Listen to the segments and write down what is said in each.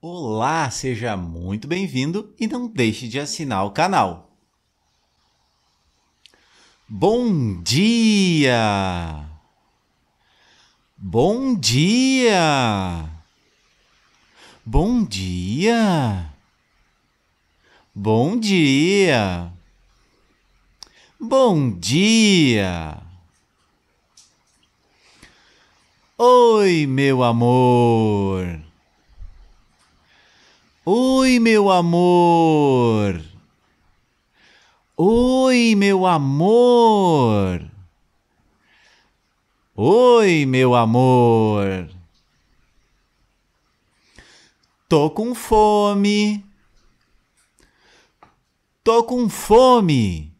Olá, seja muito bem-vindo e não deixe de assinar o canal. Bom dia! Bom dia! Bom dia! Bom dia! Bom dia! Oi, meu amor! Oi, meu amor! Oi, meu amor! Oi, meu amor! Tô com fome! Tô com fome!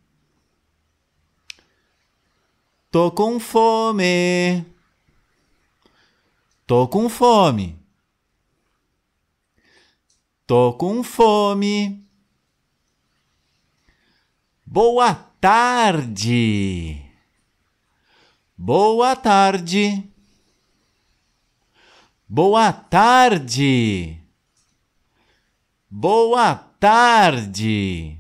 Tô com fome! Tô com fome! Tô com fome. Boa tarde. Boa tarde. Boa tarde. Boa tarde.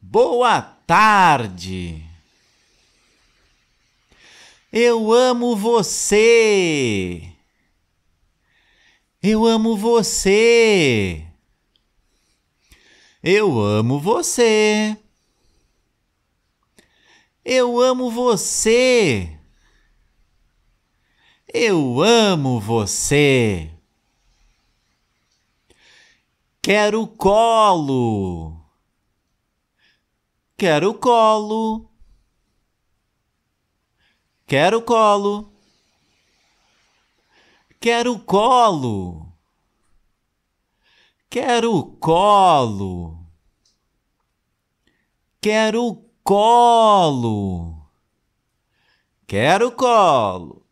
Boa tarde. Eu amo você. Eu amo você. Eu amo você. Eu amo você. Eu amo você. Quero colo. Quero colo. Quero colo. Quero colo. Quero colo. Quero colo. Quero colo.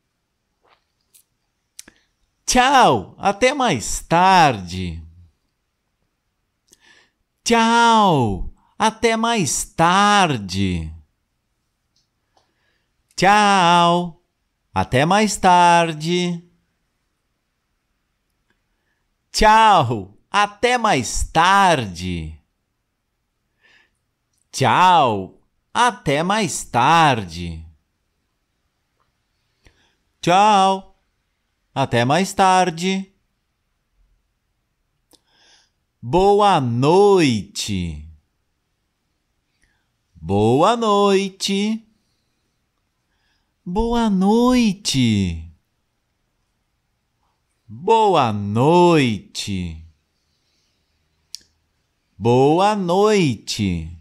Tchau, até mais tarde. Tchau, até mais tarde. Tchau, até mais tarde. Tchau, até mais tarde. Tchau, até mais tarde. Tchau, até mais tarde. Boa noite. Boa noite. Boa noite. Boa noite. Boa noite.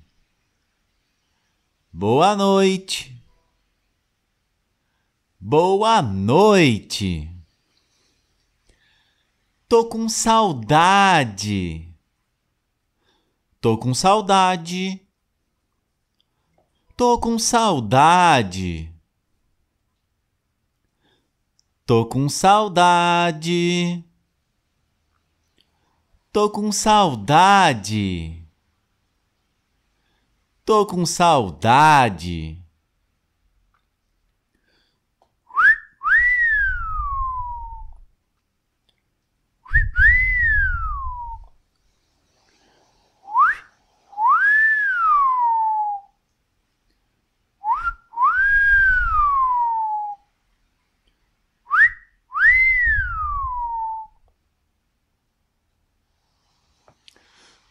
Boa noite. Boa noite. Tô com saudade. Tô com saudade. Tô com saudade. Tô com saudade. Tô com saudade. Tô com saudade.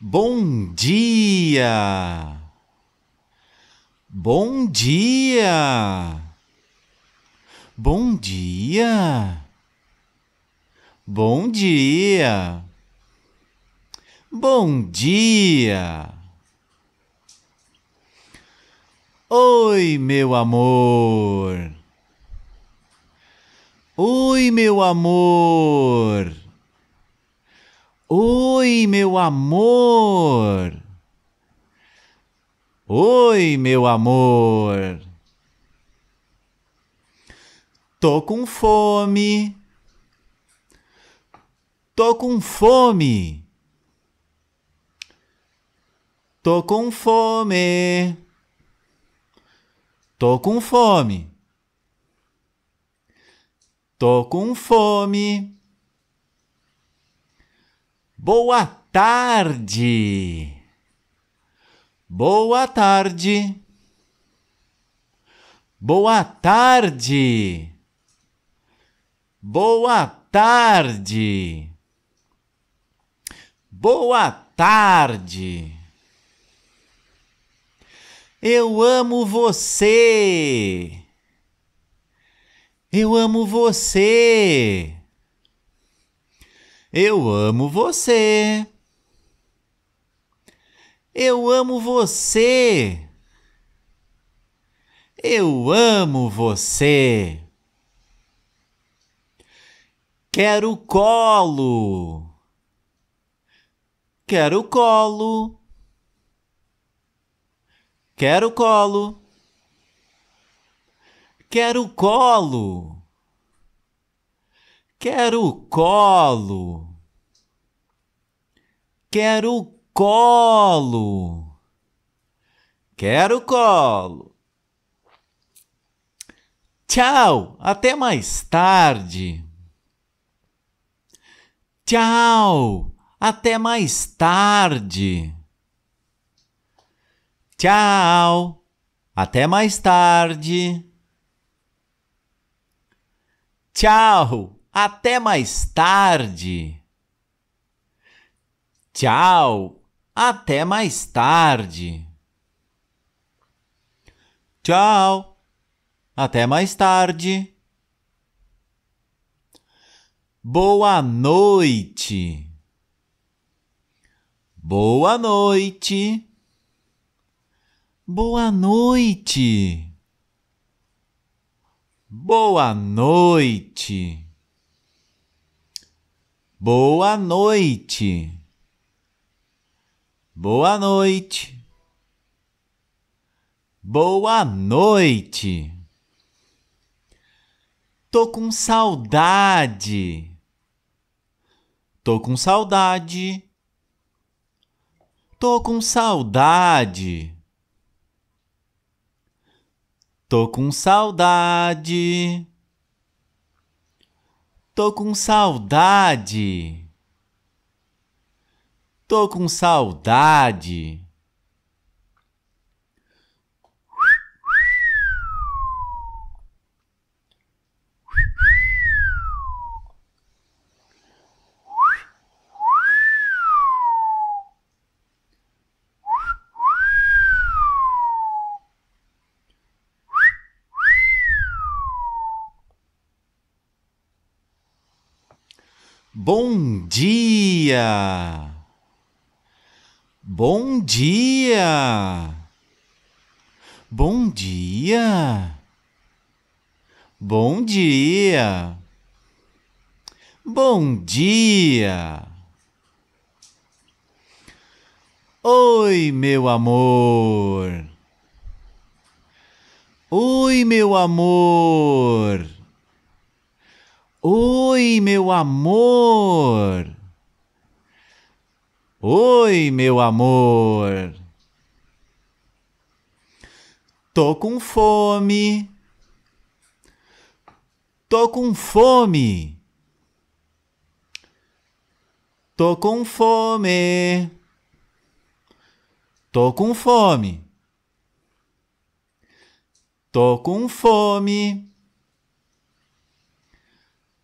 Bom dia! Bom dia! Bom dia! Bom dia! Bom dia! Oi, meu amor! Oi, meu amor! Oi, meu amor! Oi, meu amor! Tô com fome. Tô com fome. Tô com fome. Tô com fome. Tô com fome. Boa tarde. Boa tarde. Boa tarde. Boa tarde. Boa tarde. Eu amo você. Eu amo você. Eu amo você. Eu amo você. Eu amo você. Quero colo. Quero colo. Quero colo. Quero colo. Quero colo. Quero colo. Quero colo. Tchau, até mais tarde. Tchau, até mais tarde. Tchau, até mais tarde. Tchau, até mais tarde. Tchau, até mais tarde. Tchau, até mais tarde. Boa noite. Boa noite. Boa noite. Boa noite. Boa noite. Boa noite. Boa noite. Tô com saudade. Tô com saudade. Tô com saudade. Tô com saudade. Tô com saudade. Tô com saudade. Bom dia! Bom dia! Bom dia! Bom dia! Bom dia! Oi, meu amor! Oi, meu amor! Oi, meu amor. Oi, meu amor. Tô com fome. Tô com fome. Tô com fome. Tô com fome. Tô com fome.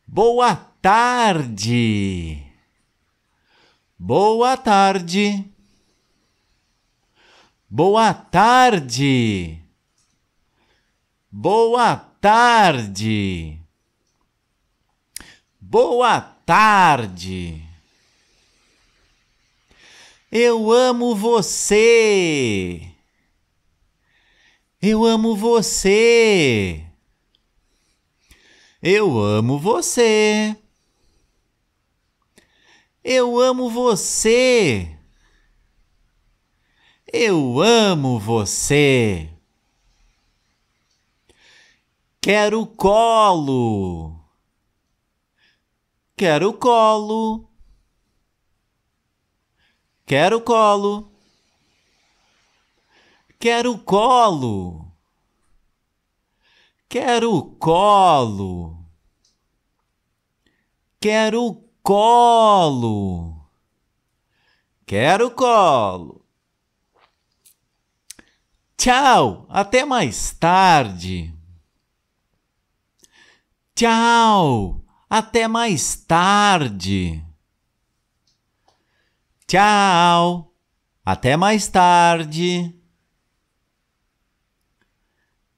Boa tarde. Boa tarde. Boa tarde. Boa tarde. Boa tarde. Eu amo você. Eu amo você. Eu amo você. Eu amo você. Eu amo você. Quero colo. Quero colo. Quero colo. Quero colo. Quero colo. Quero colo. Quero colo. Tchau, até mais tarde. Tchau, até mais tarde. Tchau, até mais tarde.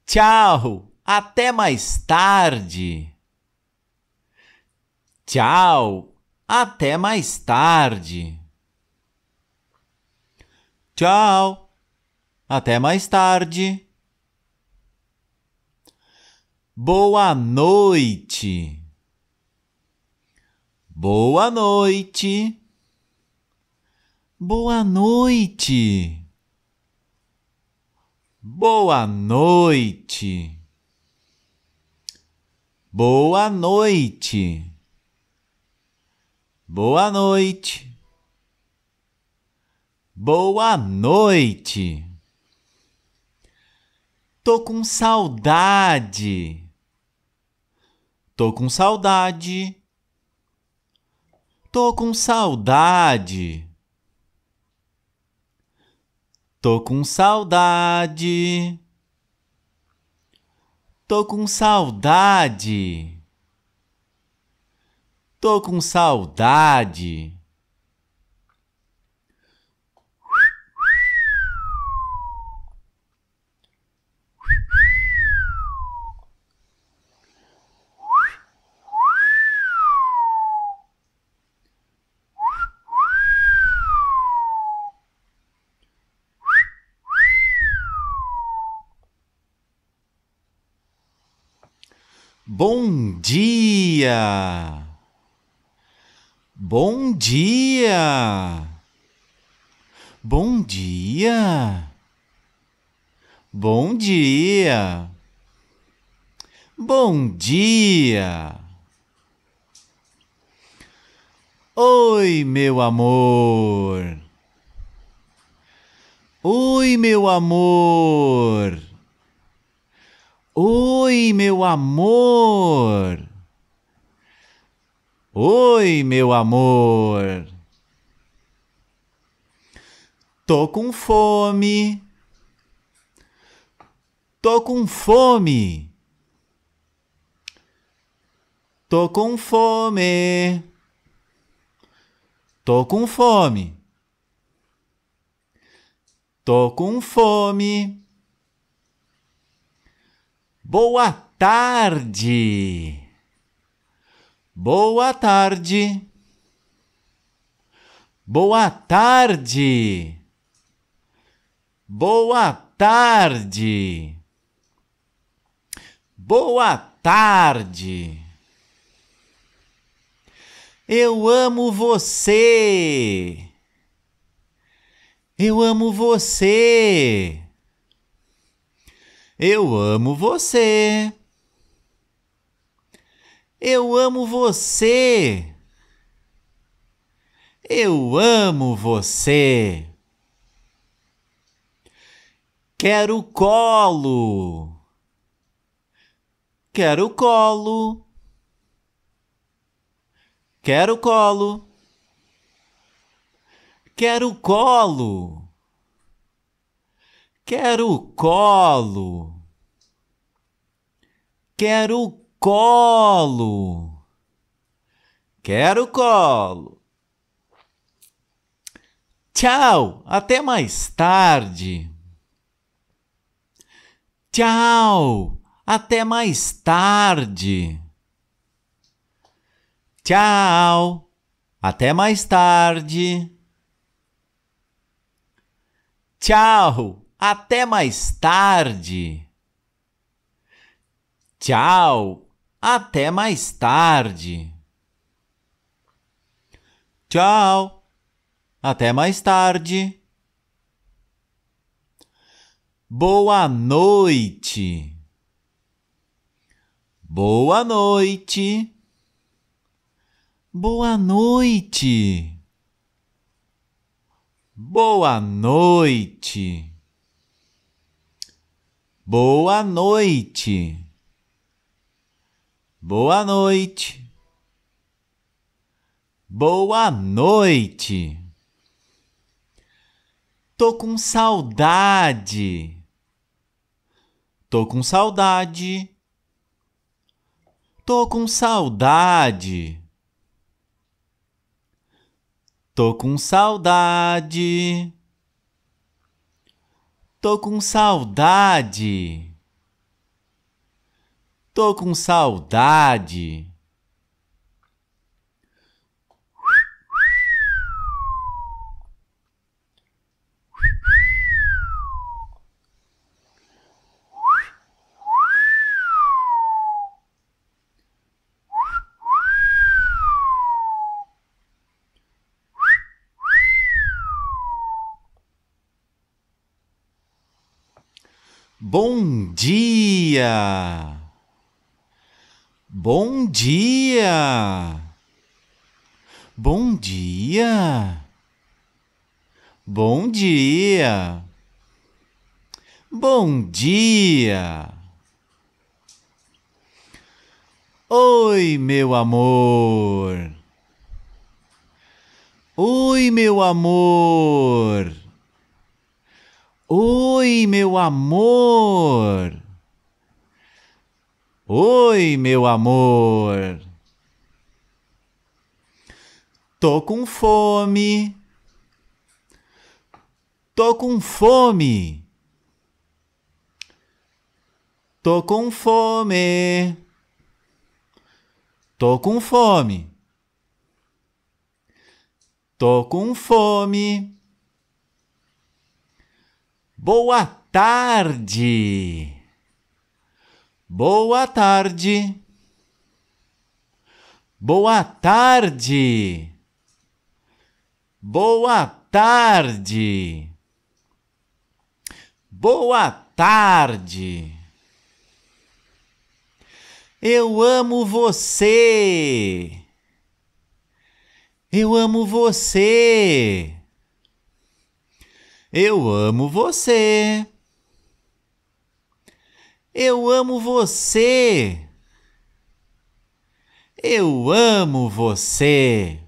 Tchau, até mais tarde. Tchau, até mais tarde. Tchau, até mais tarde. Boa noite. Boa noite. Boa noite. Boa noite. Boa noite. Boa noite. Boa noite. Tô com saudade. Tô com saudade. Tô com saudade. Tô com saudade. Tô com saudade. Tô com saudade. Bom dia! Bom dia! Bom dia! Bom dia! Bom dia! Oi, meu amor! Oi, meu amor! Oi, meu amor. Oi, meu amor. Tô com fome. Tô com fome. Tô com fome. Tô com fome. Tô com fome. Boa tarde. Boa tarde. Boa tarde. Boa tarde. Boa tarde. Eu amo você. Eu amo você. Eu amo você. Eu amo você. Eu amo você. Quero colo. Quero colo. Quero colo. Quero colo. Quero colo. Quero colo. Quero colo. Tchau, até mais tarde. Tchau, até mais tarde. Tchau, até mais tarde. Tchau. Até mais tarde. Tchau. Até mais tarde. Tchau. Até mais tarde. Boa noite. Boa noite. Boa noite. Boa noite. Boa noite. Boa noite. Boa noite. Tô com saudade. Tô com saudade. Tô com saudade. Tô com saudade. Tô com saudade. Tô com saudade. Bom dia! Bom dia! Bom dia! Bom dia! Bom dia! Oi, meu amor! Oi, meu amor! Oi, meu amor. Oi, meu amor. Tô com fome. Tô com fome. Tô com fome. Tô com fome. Tô com fome. Boa tarde. Boa tarde. Boa tarde. Boa tarde. Boa tarde. Eu amo você. Eu amo você. Eu amo você. Eu amo você. Eu amo você.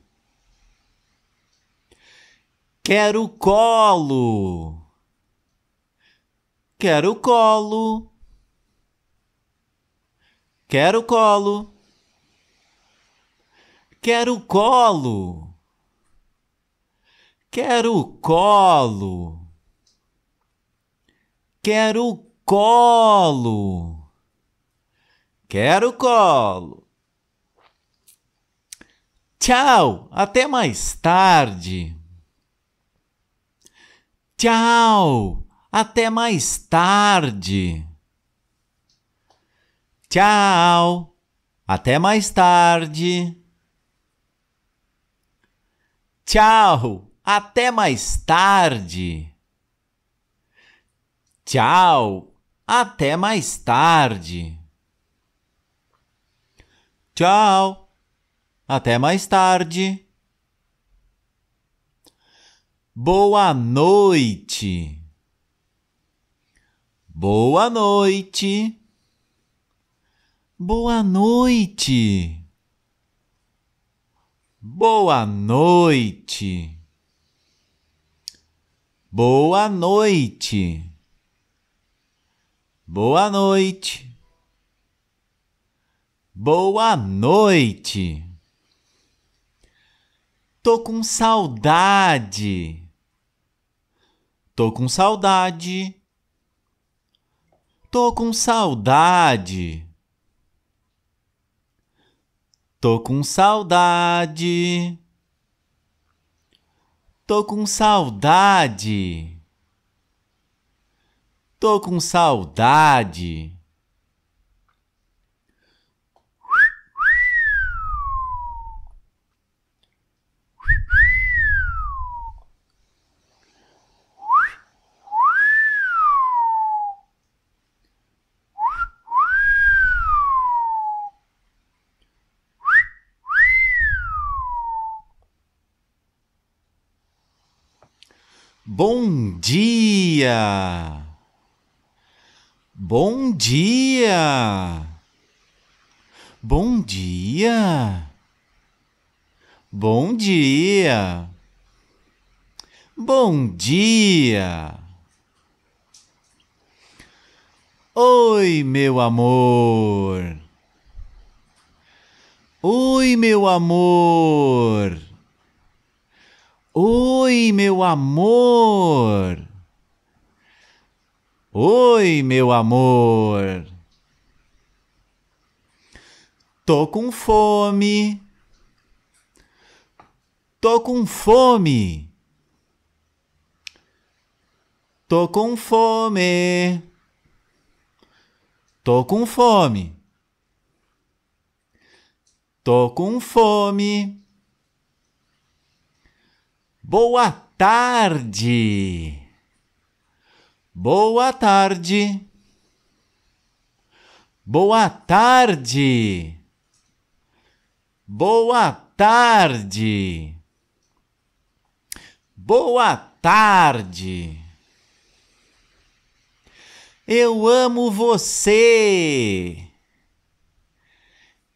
Quero colo. Quero colo. Quero colo. Quero colo. Quero colo. Quero colo. Quero colo. Tchau, até mais tarde. Tchau, até mais tarde. Tchau, até mais tarde. Tchau. Até mais tarde. Tchau. Até mais tarde. Tchau. Até mais tarde. Boa noite. Boa noite. Boa noite. Boa noite. Boa noite. Boa noite. Boa noite. Tô com saudade. Tô com saudade. Tô com saudade. Tô com saudade. Tô com saudade. Tô com saudade. Bom dia! Bom dia! Bom dia! Bom dia! Bom dia! Oi, meu amor! Oi, meu amor! Oi, meu amor! Oi, meu amor! Tô com fome. Tô com fome. Tô com fome. Tô com fome. Tô com fome. Boa tarde. Boa tarde. Boa tarde. Boa tarde. Boa tarde. Eu amo você.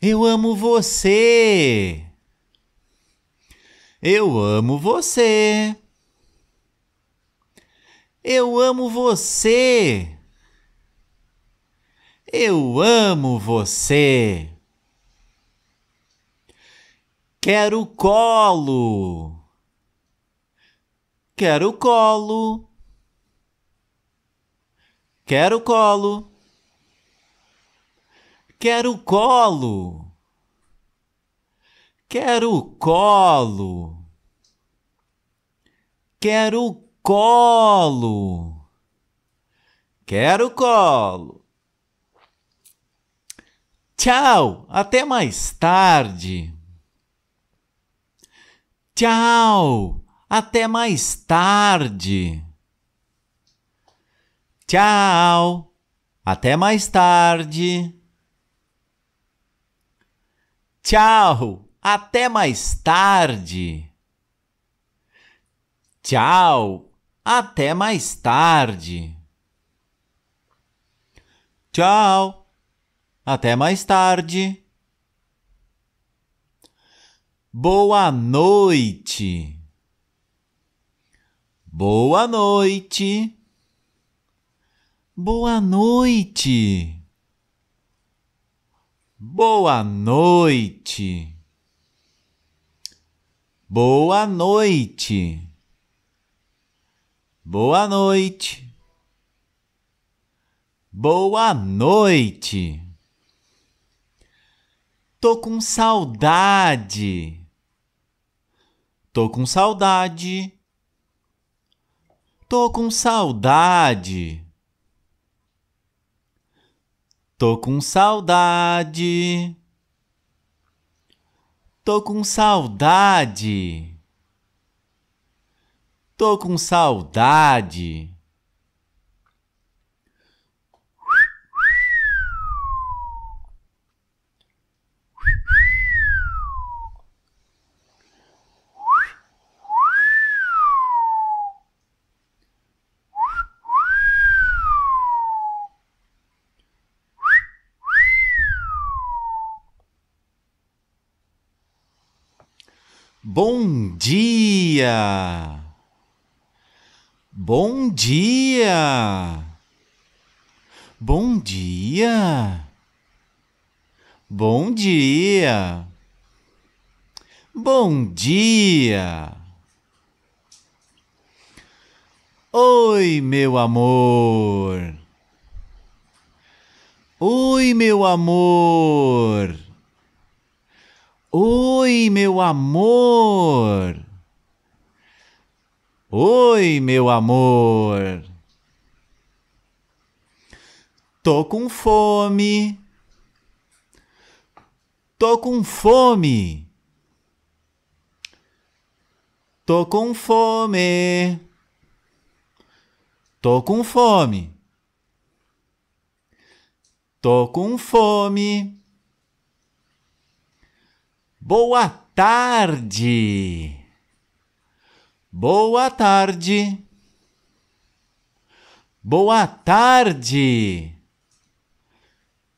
Eu amo você. Eu amo você. Eu amo você. Eu amo você. Quero colo. Quero colo. Quero colo. Quero colo. Quero colo. Quero colo. Quero colo. Tchau, até mais tarde. Tchau! Até mais tarde! Tchau! Até mais tarde! Tchau! Até mais tarde! Tchau! Até mais tarde! Tchau! Até mais tarde! Boa noite. Boa noite. Boa noite. Boa noite. Boa noite. Boa noite. Boa noite. Tô com saudade. Tô com saudade. Tô com saudade. Tô com saudade. Tô com saudade. Tô com saudade. Bom dia! Bom dia! Bom dia! Bom dia! Bom dia! Oi, meu amor! Oi, meu amor! Oi, meu amor! Oi, meu amor! Tô com fome. Tô com fome. Tô com fome. Tô com fome. Tô com fome. Boa tarde. Boa tarde. Boa tarde.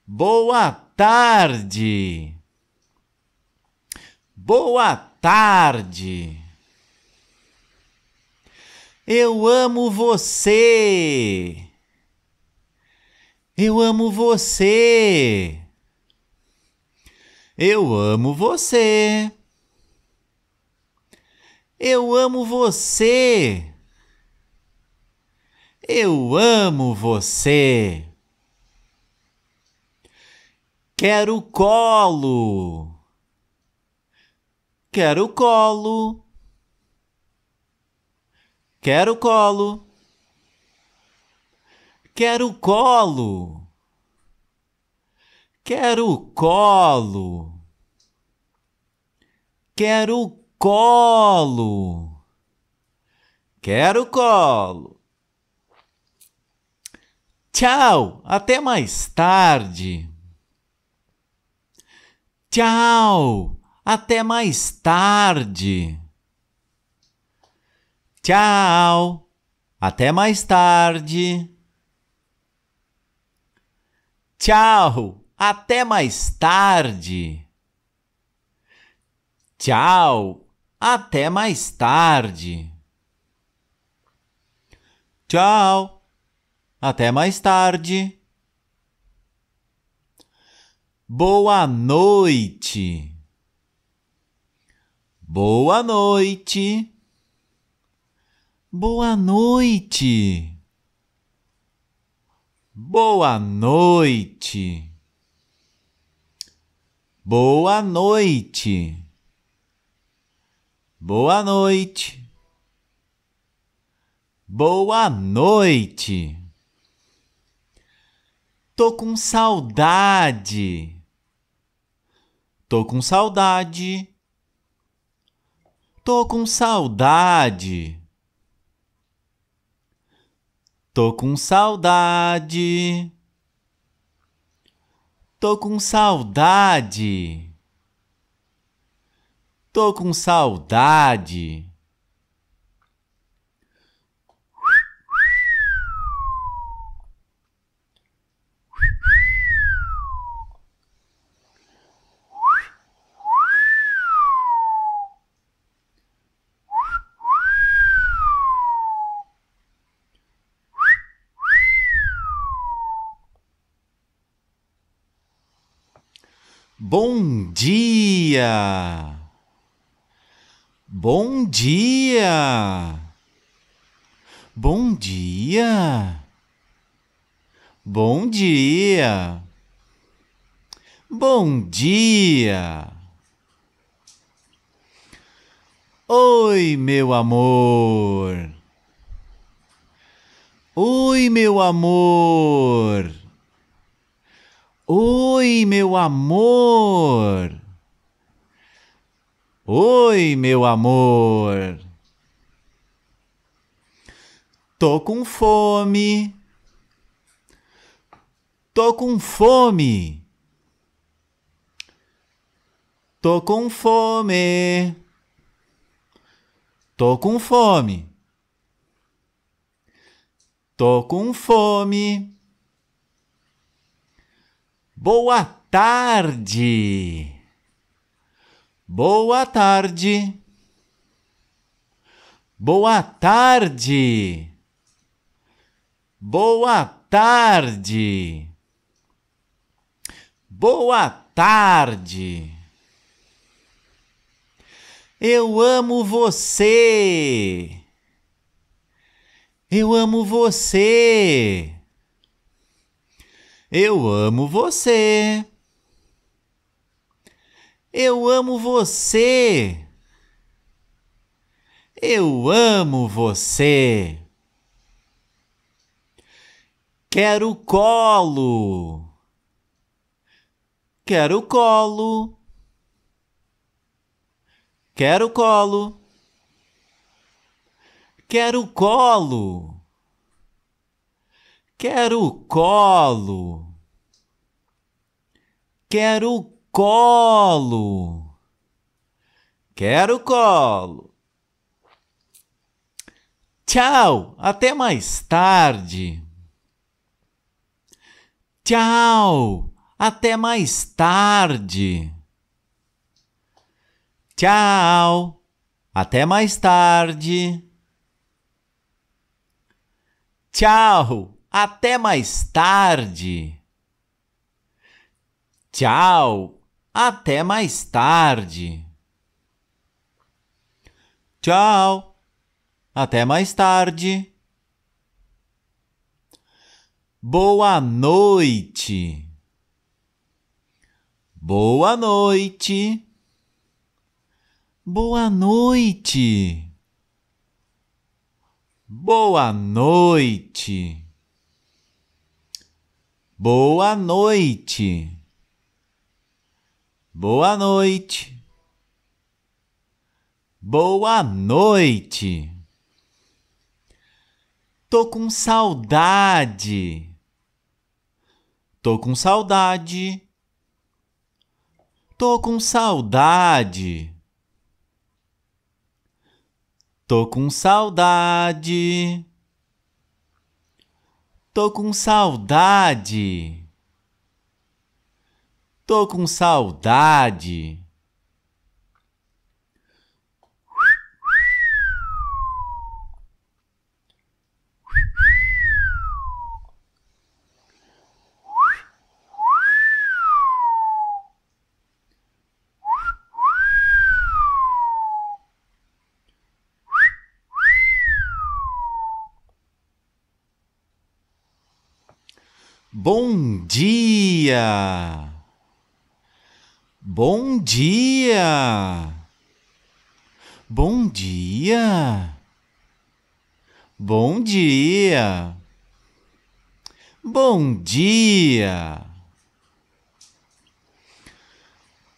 Boa tarde. Boa tarde. Eu amo você. Eu amo você. Eu amo você. Eu amo você. Eu amo você. Quero colo. Quero colo. Quero colo. Quero colo. Quero colo. Quero colo. Quero colo. Tchau, até mais tarde. Tchau, até mais tarde. Tchau, até mais tarde. Tchau, até mais tarde. Tchau, até mais tarde. Tchau, até mais tarde. Boa noite. Boa noite. Boa noite. Boa noite. Boa noite. Boa noite. Boa noite. Tô com saudade. Tô com saudade. Tô com saudade. Tô com saudade. Tô com saudade. Tô com saudade. Bom dia! Bom dia! Bom dia! Bom dia! Bom dia! Oi, meu amor! Oi, meu amor! Oi, meu amor! Oi, meu amor! Tô com fome! Tô com fome! Tô com fome! Tô com fome! Tô com fome! Boa tarde. Boa tarde. Boa tarde. Boa tarde. Boa tarde. Eu amo você. Eu amo você. Eu amo você. Eu amo você. Eu amo você. Quero colo. Quero colo. Quero colo. Quero colo. Quero colo. Quero colo. Quero colo. Tchau, até mais tarde. Tchau, até mais tarde. Tchau, até mais tarde. Tchau, até mais tarde. Tchau, até mais tarde. Tchau, até mais tarde. Boa noite. Boa noite. Boa noite. Boa noite. Boa noite. Boa noite. Boa noite. Tô com saudade. Tô com saudade. Tô com saudade. Tô com saudade. Tô com saudade. Tô com saudade. Bom dia! Bom dia! Bom dia! Bom dia! Bom dia!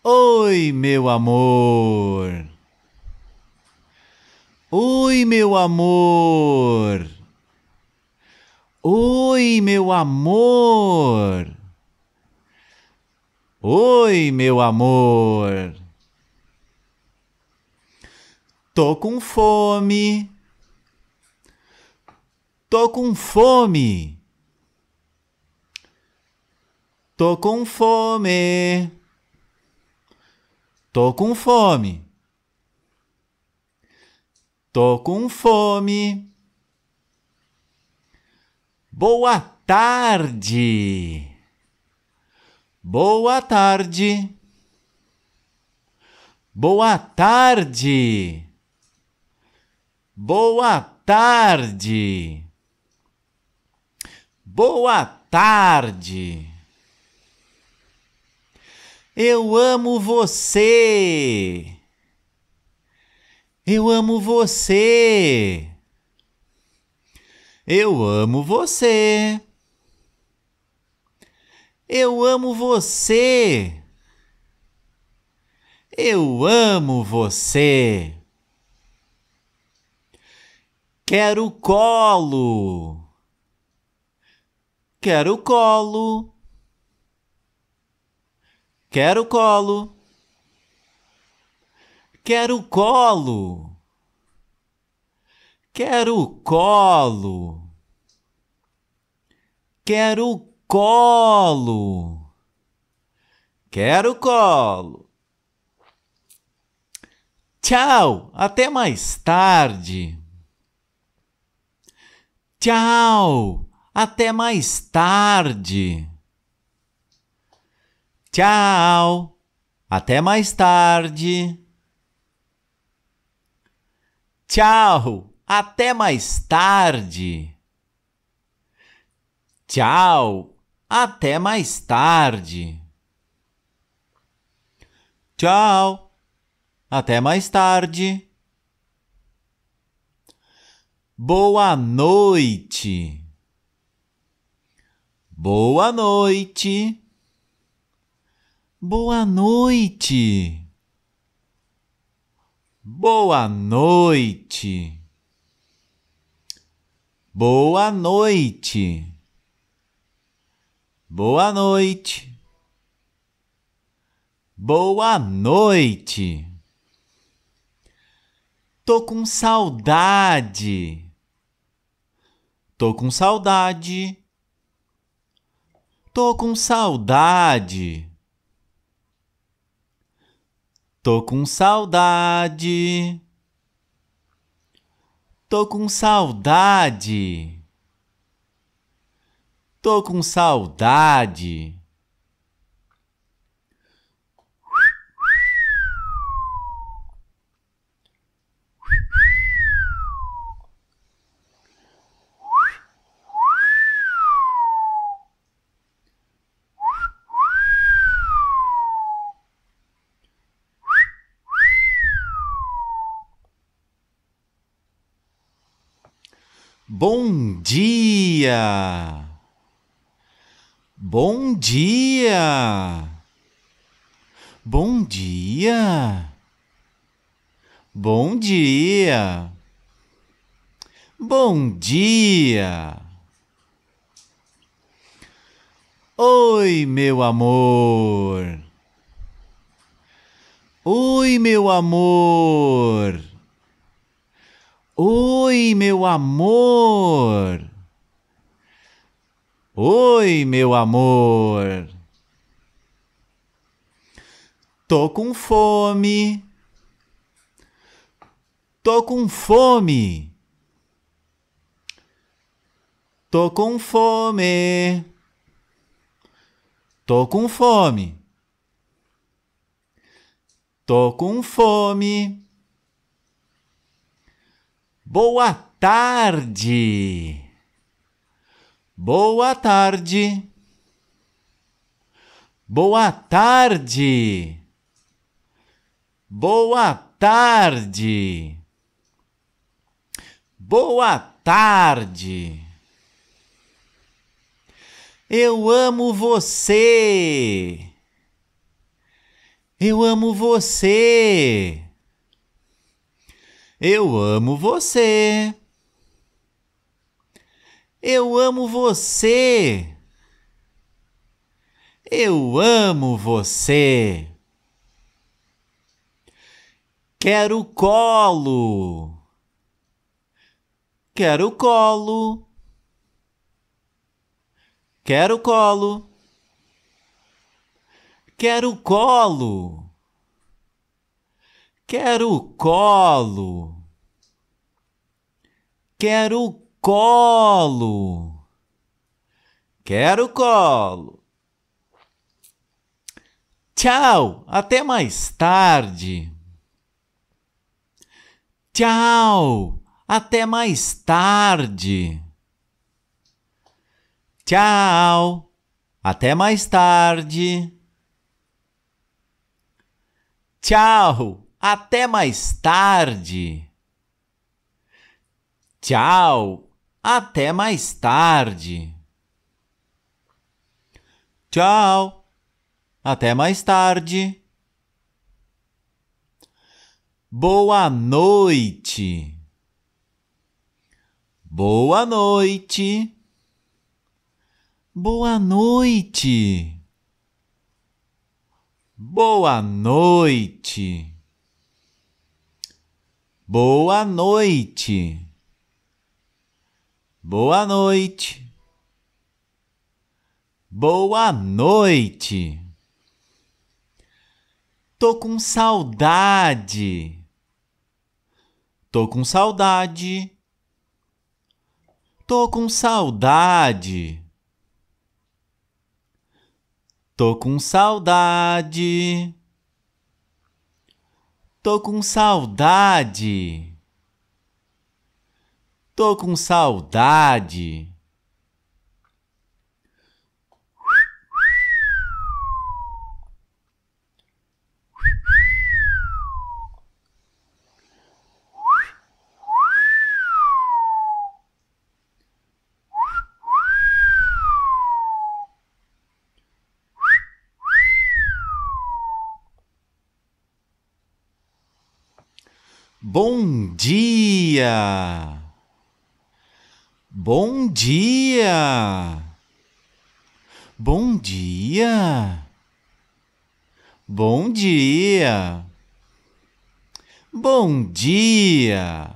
Oi, meu amor! Oi, meu amor! Oi, meu amor. Oi, meu amor. Tô com fome. Tô com fome. Tô com fome. Tô com fome. Tô com fome. Boa tarde. Boa tarde. Boa tarde. Boa tarde. Boa tarde. Eu amo você. Eu amo você. Eu amo você. Eu amo você. Eu amo você. Quero colo. Quero colo. Quero colo. Quero colo. Quero colo. Quero colo. Quero colo. Tchau, até mais tarde. Tchau, até mais tarde. Tchau, até mais tarde. Tchau, até mais tarde. Tchau. Até mais tarde. Tchau. Até mais tarde. Boa noite. Boa noite. Boa noite. Boa noite. Boa noite. Boa noite. Boa noite. Tô com saudade. Tô com saudade. Tô com saudade. Tô com saudade. Tô com saudade. Tô com saudade. Bom dia! Bom dia! Bom dia! Bom dia! Bom dia! Oi, meu amor! Oi, meu amor! Oi, meu amor. Oi, meu amor. Tô com fome. Tô com fome. Tô com fome. Tô com fome. Tô com fome. Boa tarde. Boa tarde. Boa tarde. Boa tarde. Boa tarde. Eu amo você. Eu amo você. Eu amo você. Eu amo você. Eu amo você. Quero colo. Quero colo. Quero colo. Quero colo. Quero colo. Quero colo. Quero colo. Tchau, até mais tarde. Tchau, até mais tarde. Tchau, até mais tarde. Tchau. Até mais tarde. Tchau. Até mais tarde. Tchau. Até mais tarde. Boa noite. Boa noite. Boa noite. Boa noite. Boa noite. Boa noite. Boa noite. Tô com saudade. Tô com saudade. Tô com saudade. Tô com saudade. Tô com saudade. Tô com saudade. Bom dia! Bom dia! Bom dia! Bom dia! Bom dia!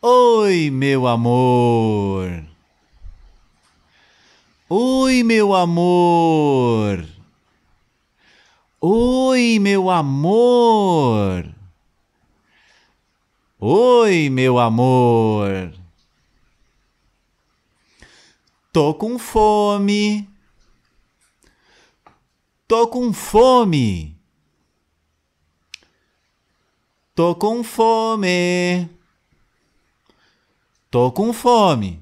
Oi, meu amor! Oi, meu amor! Oi, meu amor! Oi, meu amor! Tô com fome. Tô com fome. Tô com fome. Tô com fome.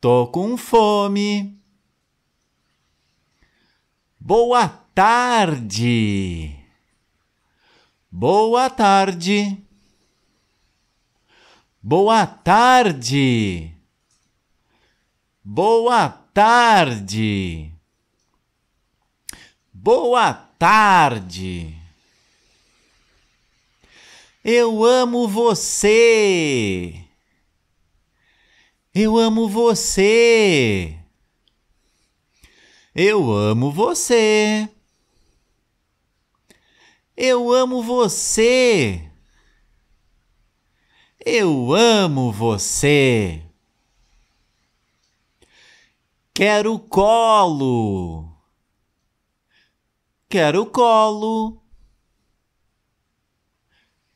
Tô com fome. Boa tarde. Boa tarde. Boa tarde. Boa tarde. Boa tarde. Eu amo você. Eu amo você. Eu amo você. Eu amo você. Eu amo você. Quero colo. Quero colo.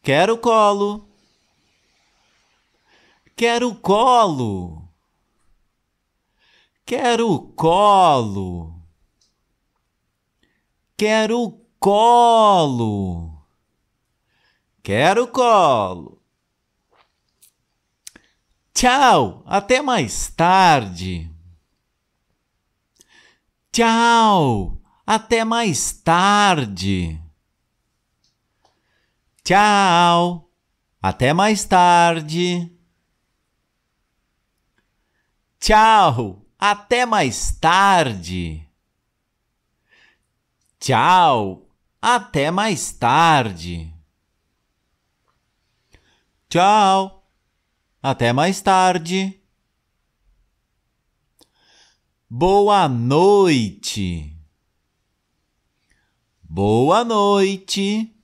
Quero colo. Quero colo. Quero colo. Quero colo. Quero colo. Tchau, até mais tarde. Tchau, até mais tarde. Tchau, até mais tarde. Tchau, até mais tarde. Tchau, até mais tarde. Tchau, até mais tarde. Boa noite. Boa noite.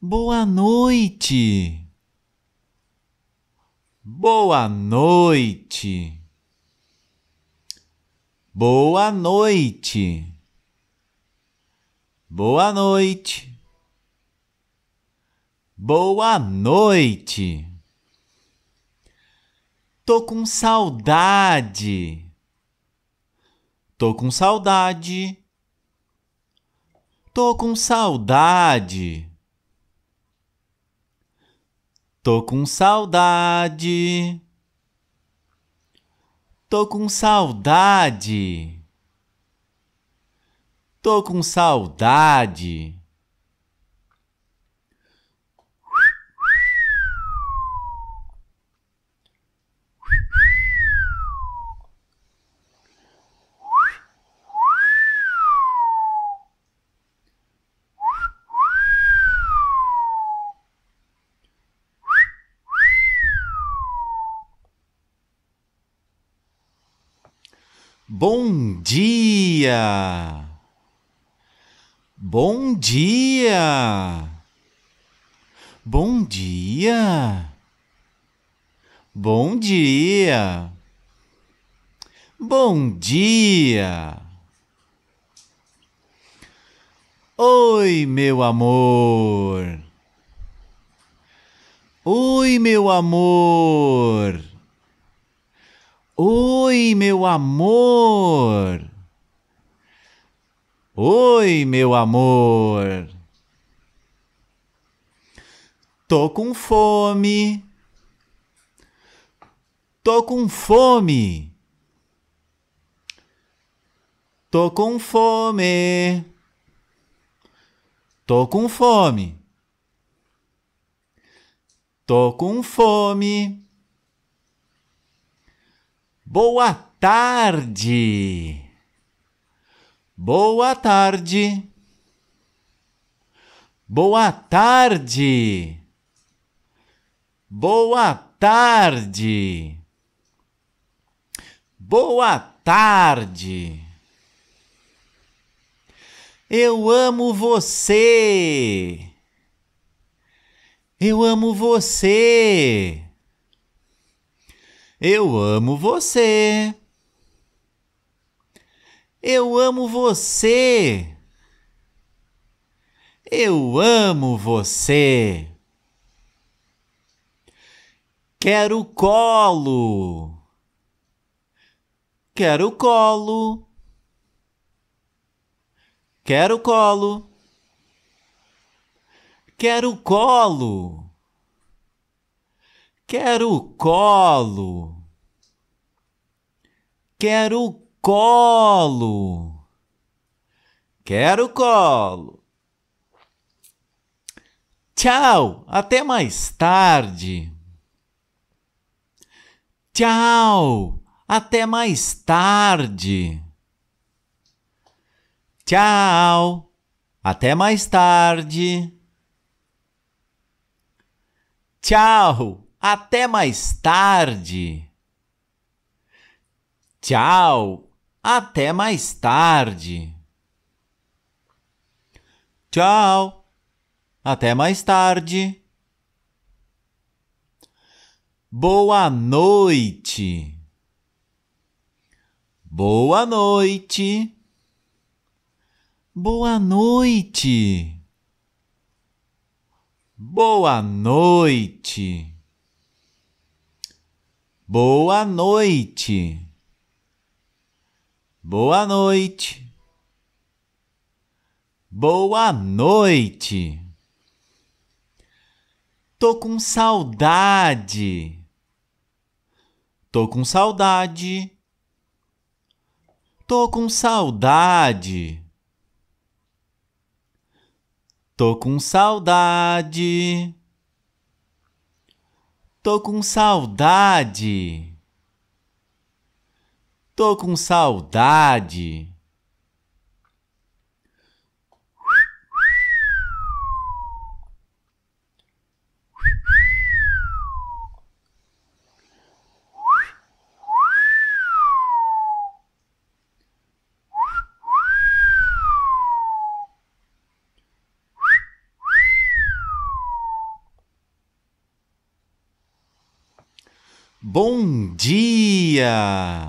Boa noite. Boa noite. Boa noite. Boa noite. Boa noite. Tô com saudade. Tô com saudade. Tô com saudade. Tô com saudade. Tô com saudade. Tô com saudade. Bom dia! Bom dia! Bom dia! Bom dia! Bom dia! Oi, meu amor! Oi, meu amor! Oi, meu amor. Oi, meu amor. Tô com fome. Tô com fome. Tô com fome. Tô com fome. Tô com fome. Boa tarde. Boa tarde. Boa tarde. Boa tarde. Boa tarde. Eu amo você. Eu amo você. Eu amo você. Eu amo você. Eu amo você. Quero colo. Quero colo. Quero colo. Quero colo. Quero colo. Quero colo. Quero colo. Tchau, até mais tarde. Tchau, até mais tarde. Tchau, até mais tarde. Tchau, até mais tarde. Tchau, até mais tarde. Tchau, até mais tarde. Boa noite. Boa noite. Boa noite. Boa noite. Boa noite. Boa noite. Boa noite. Tô com saudade. Tô com saudade. Tô com saudade. Tô com saudade. Tô com saudade. Tô com saudade. Bom dia!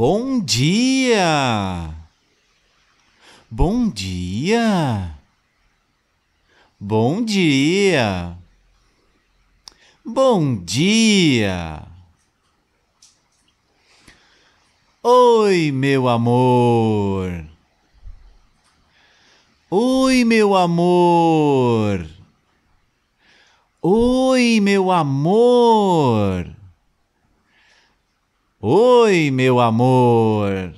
Bom dia! Bom dia! Bom dia! Bom dia! Oi, meu amor! Oi, meu amor! Oi, meu amor. Oi, meu amor.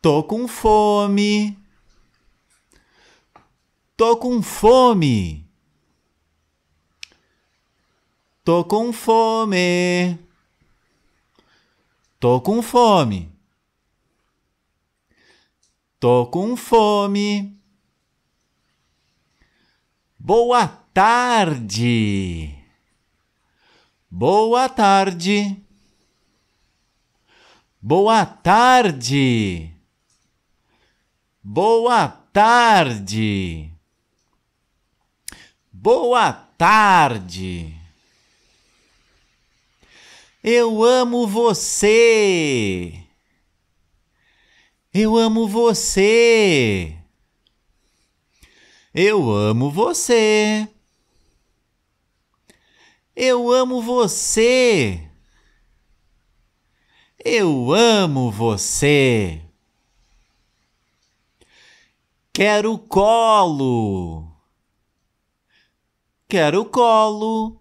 Tô com fome. Tô com fome. Tô com fome. Tô com fome. Tô com fome. Boa tarde. Boa tarde. Boa tarde. Boa tarde. Boa tarde. Eu amo você. Eu amo você. Eu amo você. Eu amo você. Eu amo você. Quero colo. Quero colo.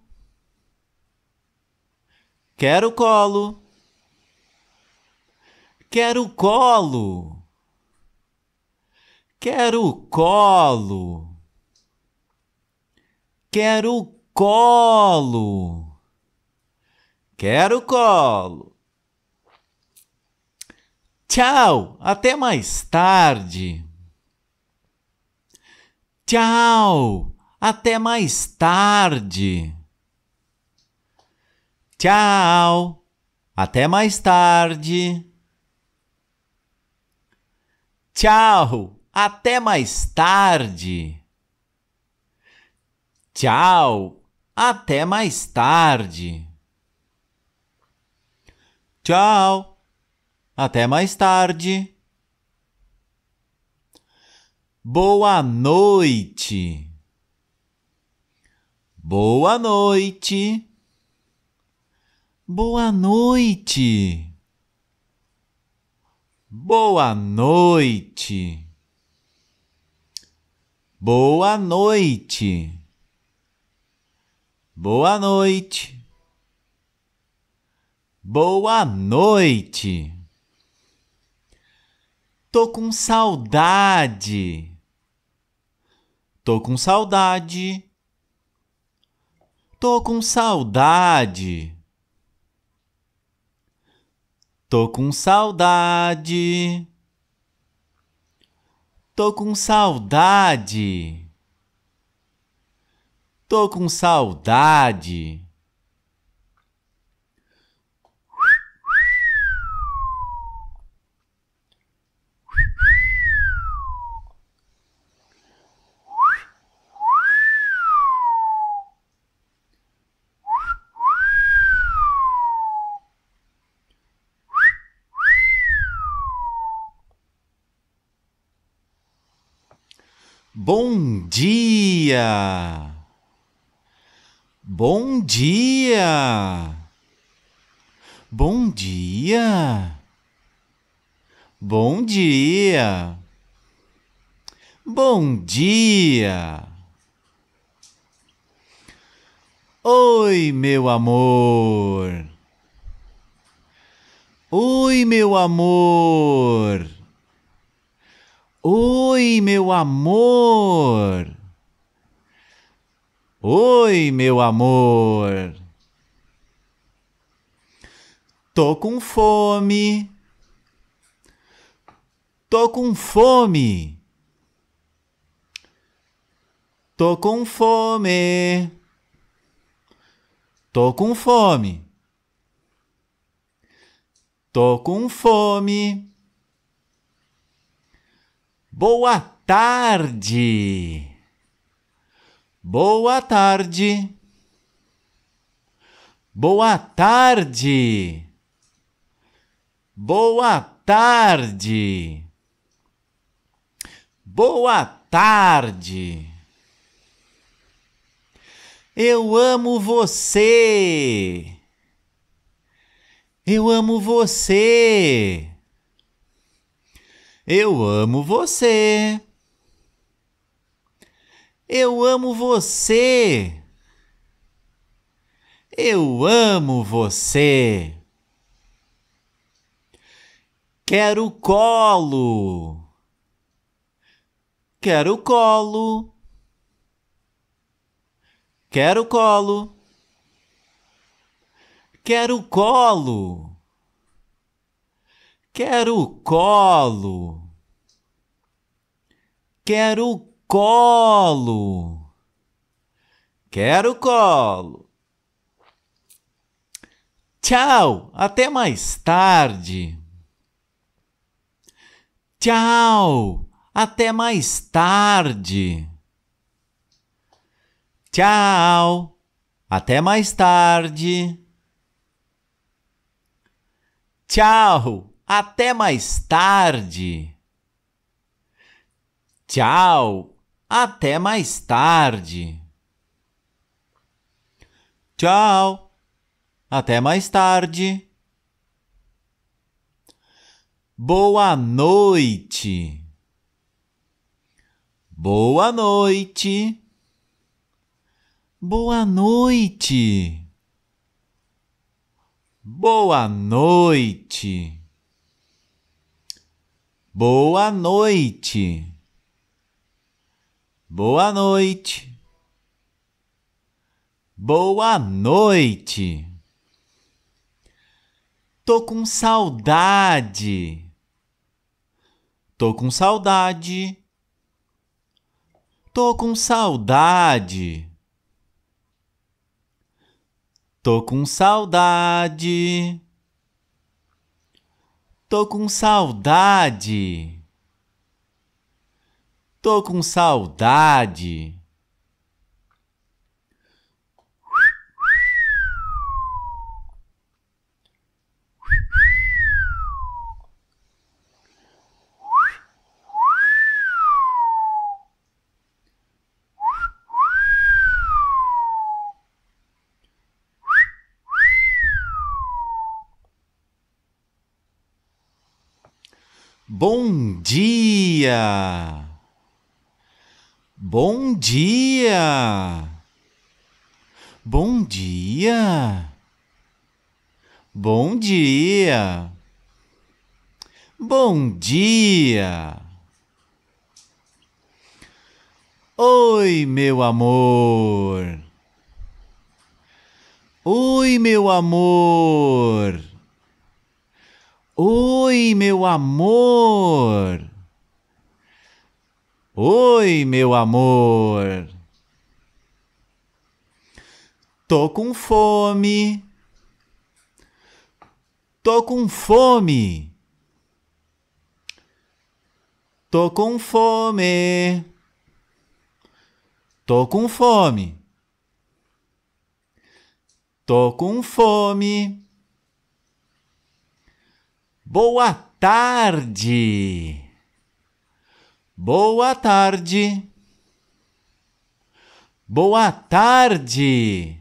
Quero colo. Quero colo. Quero colo. Quero colo. Quero colo. Tchau, até mais tarde. Tchau, até mais tarde. Tchau, até mais tarde. Tchau. Até mais tarde. Tchau. Até mais tarde. Tchau. Até mais tarde. Boa noite. Boa noite. Boa noite. Boa noite. Boa noite. Boa noite. Boa noite. Tô com saudade. Tô com saudade. Tô com saudade. Tô com saudade. Tô com saudade. Tô com saudade. Bom dia! Bom dia! Bom dia! Bom dia! Bom dia! Oi, meu amor! Oi, meu amor! Oi, meu amor. Oi, meu amor. Tô com fome. Tô com fome. Tô com fome. Tô com fome. Tô com fome. Boa tarde. Boa tarde. Boa tarde. Boa tarde. Boa tarde. Eu amo você. Eu amo você. Eu amo você. Eu amo você. Eu amo você. Quero colo. Quero colo. Quero colo. Quero colo. Quero colo. Quero colo. Quero colo. Tchau, até mais tarde. Tchau, até mais tarde. Tchau, até mais tarde. Tchau, até mais tarde. Tchau. Até mais tarde. Tchau. Até mais tarde. Boa noite. Boa noite. Boa noite. Boa noite. Boa noite. Boa noite. Boa noite. Tô com saudade. Tô com saudade. Tô com saudade. Tô com saudade. Tô com saudade. Tô com saudade. Bom dia! Bom dia! Bom dia! Bom dia! Bom dia! Oi, meu amor! Oi, meu amor! Oi, meu amor! Oi, meu amor! Tô com fome. Tô com fome. Tô com fome. Tô com fome. Tô com fome. Boa tarde. Boa tarde. Boa tarde.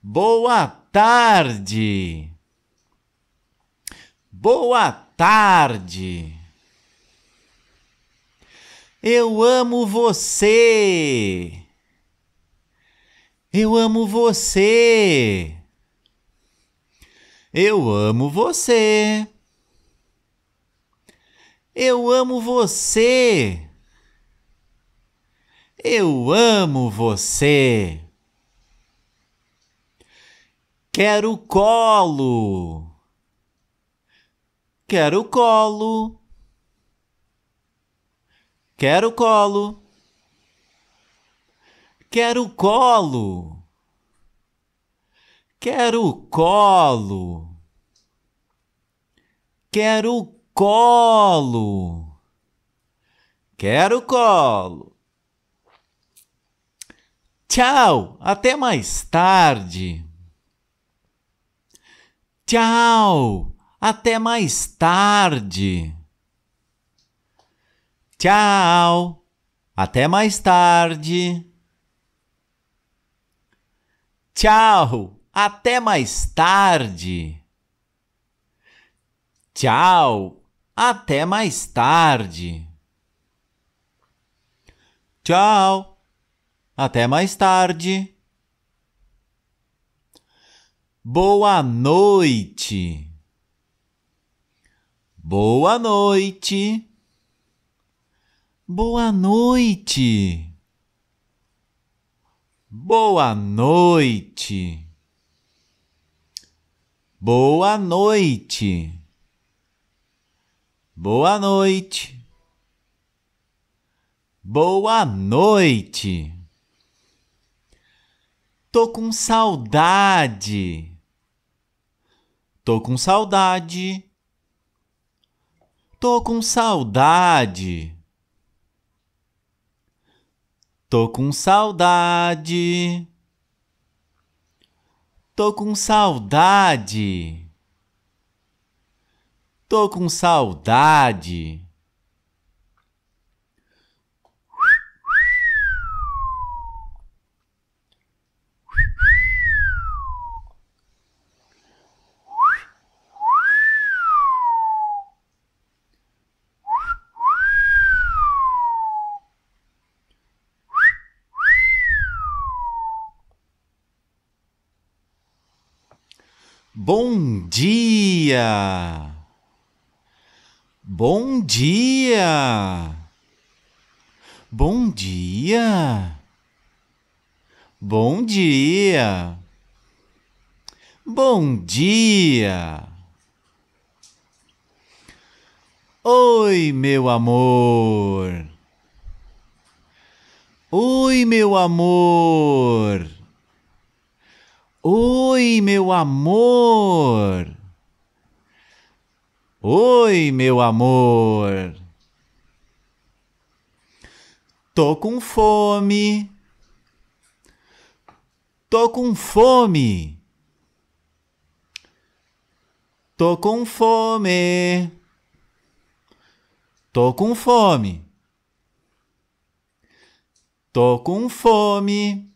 Boa tarde. Boa tarde. Eu amo você. Eu amo você. Eu amo você. Eu amo você. Eu amo você. Quero colo. Quero colo. Quero colo. Quero colo. Quero colo. Quero colo. Quero colo. Tchau, até mais tarde. Tchau, até mais tarde. Tchau, até mais tarde. Tchau, até mais tarde. Tchau, até mais tarde. Tchau, até mais tarde. Boa noite. Boa noite. Boa noite. Boa noite. Boa noite. Boa noite. Boa noite. Tô com saudade. Tô com saudade. Tô com saudade. Tô com saudade. Tô com saudade. Tô com saudade. Bom dia! Bom dia! Bom dia! Bom dia! Bom dia! Oi, meu amor! Oi, meu amor! Oi, meu amor! Oi, meu amor! Tô com fome. Tô com fome. Tô com fome. Tô com fome. Tô com fome.